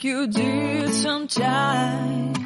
like you did sometimes.